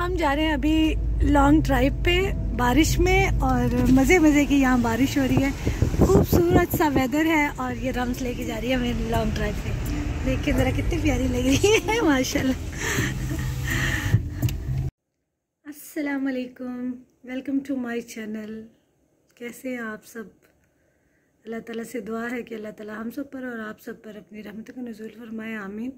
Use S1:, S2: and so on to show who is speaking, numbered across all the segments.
S1: हम जा रहे हैं अभी लॉन्ग ड्राइव पे, बारिश में, और मज़े मज़े की यहाँ बारिश हो रही है। खूबसूरत सा वेदर है, और ये रम्स लेके जा रही है हमें लॉन्ग ड्राइव पे। देख के ज़रा कितनी प्यारी लग रही है, माशाल्लाह। अस्सलाम वालेकुम वेलकम टू माय चैनल कैसे हैं आप सब? अल्लाह ताला से दुआ है कि अल्लाह ताला हम सब पर और आप सब पर अपनी रहमत को नजूल फरमाए, आमीन।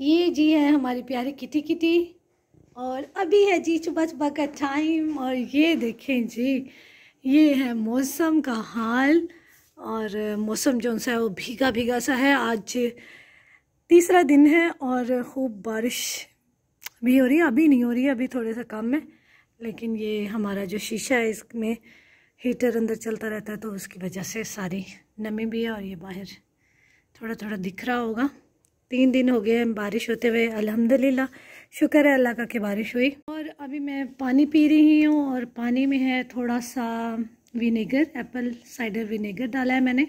S1: ये जी है हमारी प्यारी किटी किटी। और अभी है जी सुबह सुबह का टाइम और ये देखें जी, ये है मौसम का हाल। और मौसम जो सा है वो भीगा भीगा सा है। आज तीसरा दिन है और खूब बारिश भी हो रही है। अभी नहीं हो रही है, अभी थोड़े सा कम है। लेकिन ये हमारा जो शीशा है, इसमें हीटर अंदर चलता रहता है तो उसकी वजह से सारी नमी भी है और ये बाहर थोड़ा थोड़ा दिख रहा होगा। तीन दिन हो गए हैं बारिश होते हुए, अल्हम्दुलिल्लाह। शुक्र है अल्लाह का कि बारिश हुई। और अभी मैं पानी पी रही हूँ और पानी में है थोड़ा सा विनेगर, एप्पल साइडर विनेगर डाला है मैंने।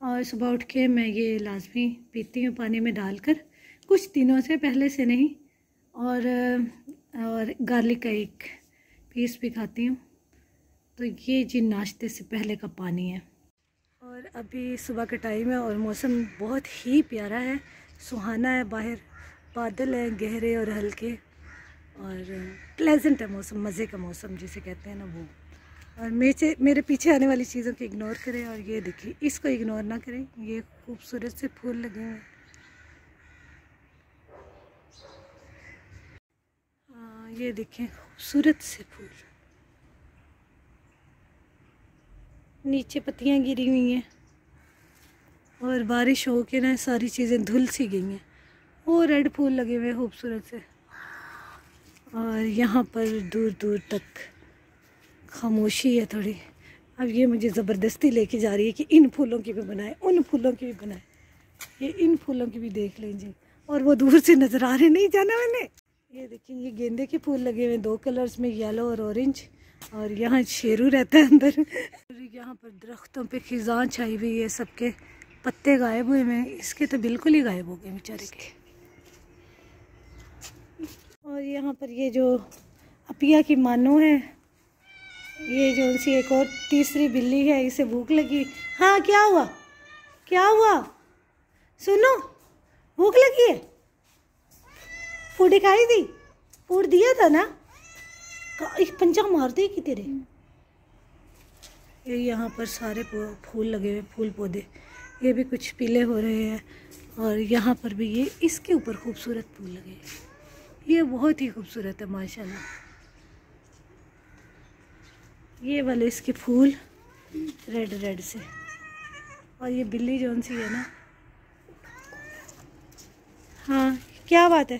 S1: और सुबह उठ के मैं ये लाजमी पीती हूँ पानी में डालकर। कुछ दिनों से, पहले से नहीं। और और गार्लिक का एक पीस भी खाती हूँ। तो ये जी नाश्ते से पहले का पानी है। और अभी सुबह का टाइम है और मौसम बहुत ही प्यारा है। सुहाना है बाहर, बादल हैं गहरे और हल्के, और प्लेजेंट है मौसम, मज़े का मौसम जिसे कहते हैं ना वो। और मेरे मेरे पीछे आने वाली चीज़ों को इग्नोर करें और ये देखिए, इसको इग्नोर ना करें, ये खूबसूरत से फूल लगे हुए हैं। हाँ ये देखें, खूबसूरत से फूल। नीचे पत्तियाँ गिरी हुई हैं। और बारिश हो के ना सारी चीज़ें धुल सी गई हैं। वो रेड फूल लगे हुए हैं खूबसूरत से। और यहाँ पर दूर दूर तक खामोशी है थोड़ी। अब ये मुझे ज़बरदस्ती लेके जा रही है कि इन फूलों की भी बनाए, उन फूलों की भी बनाए। ये इन फूलों की भी देख लीजिए और वो दूर से नज़र आ रहे नहीं जाना मैंने। ये देखिए, ये गेंदे के फूल लगे हुए हैं, दो कलर्स में येलो और ऑरेंज और यहाँ शेरू रहता है अंदर। यहाँ पर दरख्तों पे खिजां छाई हुई है सबके। पत्ते गायब हुए हैं इसके तो बिल्कुल ही गायब हो गए बेचारे के। और यहाँ पर ये जो अपिया की मानो है, ये जो सी एक और तीसरी बिल्ली है, इसे भूख लगी। हाँ क्या हुआ? क्या हुआ? सुनो, भूख लगी है? फ़ूड खाई थी फ़ूड दिया था ना? एक पंचा मार देगी तेरे? ये यहाँ पर सारे फूल लगे हुए, फूल पौधे। ये भी कुछ पीले हो रहे हैं और यहाँ पर भी ये इसके ऊपर खूबसूरत फूल लगे ये बहुत ही खूबसूरत है, माशाल्लाह। ये वाले इसके फूल रेड रेड से। और ये बिल्ली जौन सी है ना? हाँ क्या बात है?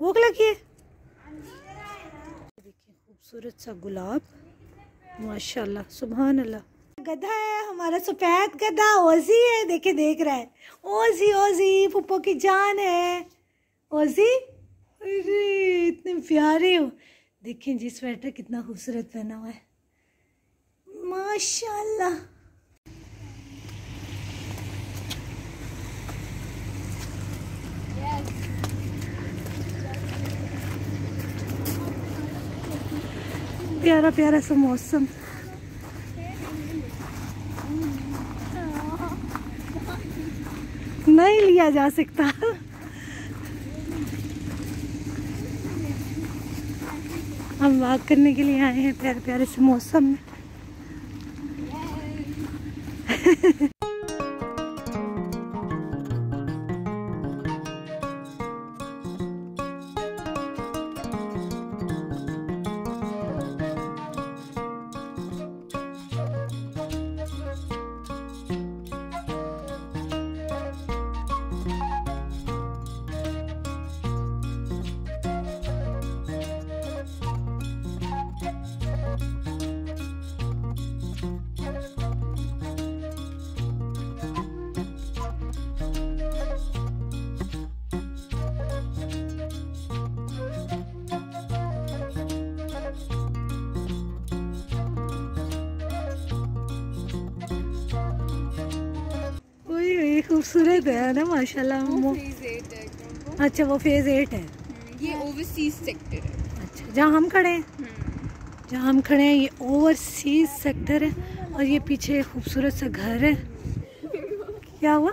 S1: भूख लगी है? देखिए, खूबसूरत सा गुलाब, माशाल्लाह सुबहान अल्लाह। गधा है, हमारा सफ़ेद गधा ओजी है, देखे, देख रहा है। ओजी ओजी पुप्पो की जान है। ओजी? अरे, इतने प्यारे हो। देखें जी, स्वेटर कितना खूबसूरत पहना हुआ है। माशाल्लाह। प्यारा प्यारा सा मौसम। नहीं लिया जा सकता। हम वॉक करने के लिए आए हैं प्यारे प्यारे से मौसम में। खूबसूरत है ना माशाल्लाह। वो अच्छा वो फ़ेज़ एट है।
S2: ये ओवरसीज सेक्टर है।
S1: अच्छा जहाँ हम खड़े हैं?
S2: हम्म।
S1: जहाँ हम खड़े हैं ये ओवरसीज सेक्टर है और ये पीछे खूबसूरत सा घर है। क्या हुआ?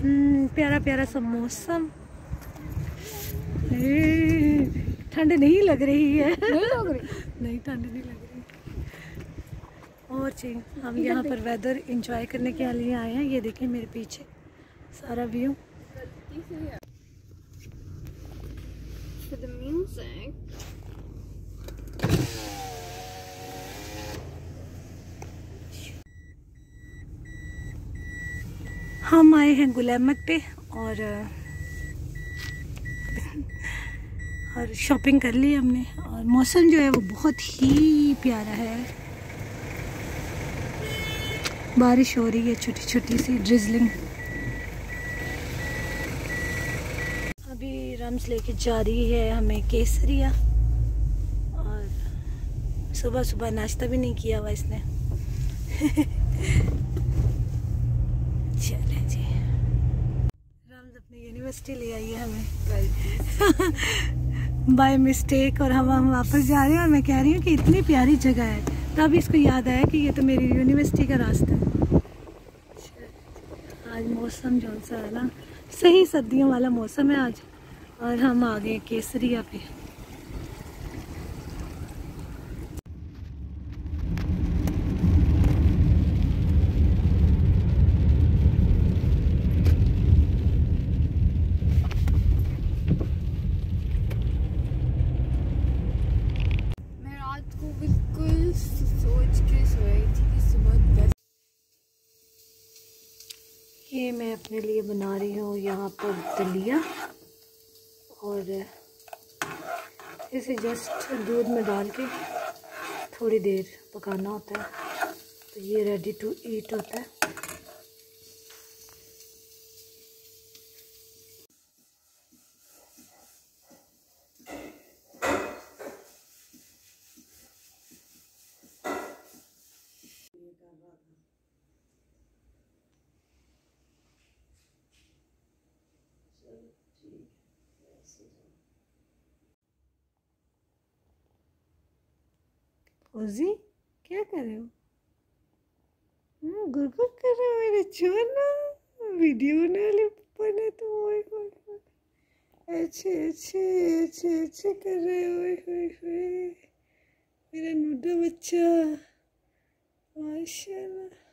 S1: हम्म, प्यारा प्यारा सा मौसम। ठंड नहीं लग रही है।
S2: नहीं लग रही?
S1: नहीं ठंड नहीं लग रही। और जी हम यहाँ पर वेदर इंजॉय करने के लिए आए हैं। ये देखें मेरे पीछे सारा व्यू
S2: For the music.
S1: हम आए हैं गुलामत पे और और शॉपिंग कर ली हमने। और मौसम जो है वो बहुत ही प्यारा है। बारिश हो रही है छोटी छोटी सी ड्रिजलिंग अभी रम्स लेके जा रही है हमें केसरिया। और सुबह सुबह नाश्ता भी नहीं किया हुआ इसने। चले जी। रम्स अपनी यूनिवर्सिटी ले आई है हमें। बाय मिस्टेक और हम हम वापस जा रहे हैं और मैं कह रही हूँ कि इतनी प्यारी जगह है। तब इसको याद आया कि ये तो मेरी यूनिवर्सिटी का रास्ता है। आज मौसम जो सा है ना, सही सर्दियों वाला मौसम है आज। और हम आ गए केसरिया पे
S2: मैं रात को बिल्कुल सोच के सोई थी कि सुबह दस
S1: ये मैं अपने लिए बना रही हूँ यहाँ पर दलिया और इसे जस्ट दूध में डाल के थोड़ी देर पकाना होता है। तो ये रेडी टू ईट होता है। फौजी क्या कर रहे हो? हम्म, गुरगुर कर रहे हो मेरे छोना वीडियो बना ली बने तो ओए होए होए। अच्छे अच्छे अच्छे अच्छे कर रहे हो ओए होए होए। मेरा नूडा बच्चा माशाल्लाह।